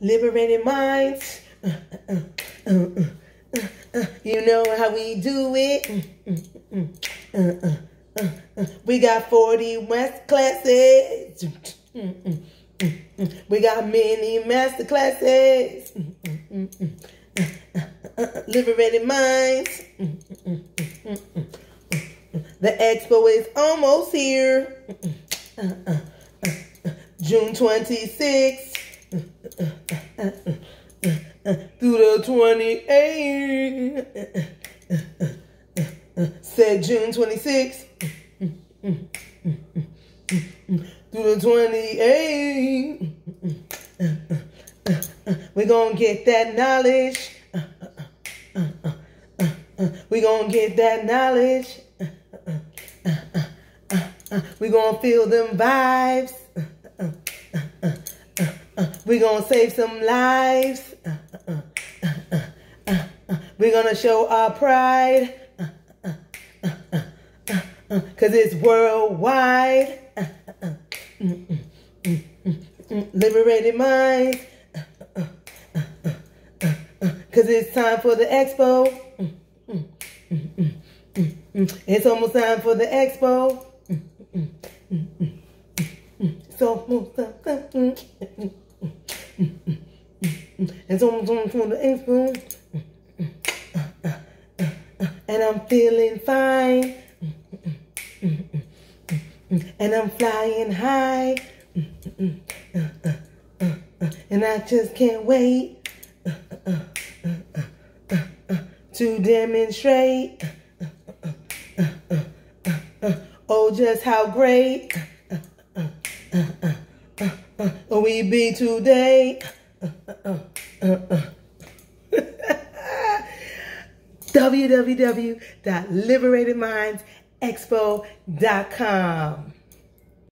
liberated minds. You know how we do it. We got 40 West classes. We got many master classes. Liberated minds. The expo is almost here. June 26th through the 28th. Said June 26th through the 28th. We're going to get that knowledge. We're going to get that knowledge. We're going to feel them vibes. We're going to save some lives. We're going to show our pride. Because it's worldwide. Liberated minds. Because it's time for the expo. It's almost time for the expo. Almost time for the. And I'm feeling fine. And I'm flying high. And I just can't wait to demonstrate oh just how great we be today. www.liberatedmindsexpo.com